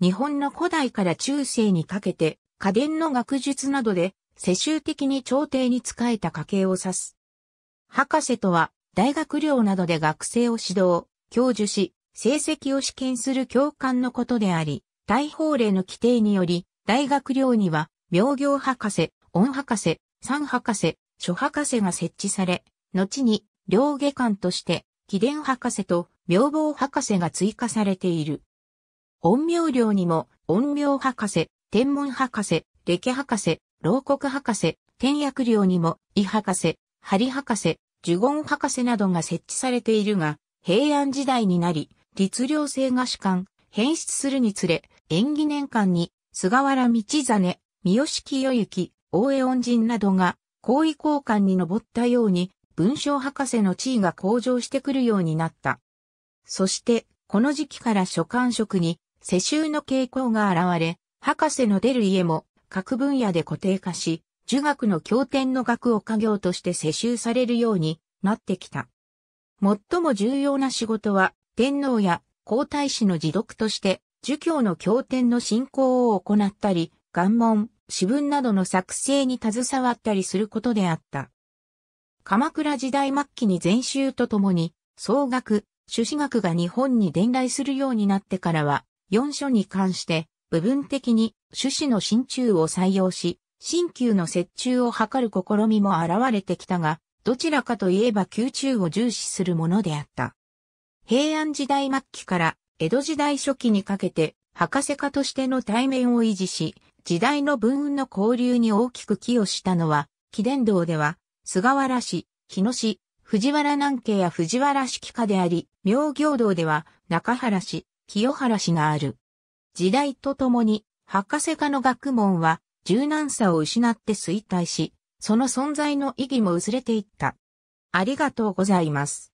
日本の古代から中世にかけて、家電の学術などで、世襲的に朝廷に仕えた家系を指す。博士とは、大学寮などで学生を指導、教授し、成績を試験する教官のことであり、大法令の規定により、大学寮には、名行博士、音博士、三博士、諸博士が設置され、後に、両下官として、貴殿博士と名簿博士が追加されている。陰陽寮にも、陰陽博士、天文博士、歴博士、牢国博士、天薬寮にも、医博士、針博士、呪言博士などが設置されているが、平安時代になり、律令制が主観、変質するにつれ、延期年間に、菅原道真、三好清行、大江恩人などが、高位交換に上ったように、文章博士の地位が向上してくるようになった。そして、この時期から書簡職に世襲の傾向が現れ、博士の出る家も各分野で固定化し、儒学の経典の学を家業として世襲されるようになってきた。最も重要な仕事は、天皇や皇太子の自読として、儒教の経典の進行を行ったり、願文、詩文などの作成に携わったりすることであった。鎌倉時代末期に禅宗とともに、総学、朱子学が日本に伝来するようになってからは、四書に関して部分的に朱子の新中を採用し、新旧の折衷を図る試みも現れてきたが、どちらかといえば宮中を重視するものであった。平安時代末期から江戸時代初期にかけて、博士家としての対面を維持し、時代の文運の交流に大きく寄与したのは、紀伝道では菅原氏、日野氏、藤原南家や藤原式家であり、明行道では中原氏、清原氏がある。時代とともに、博士科の学問は柔軟さを失って衰退し、その存在の意義も薄れていった。ありがとうございます。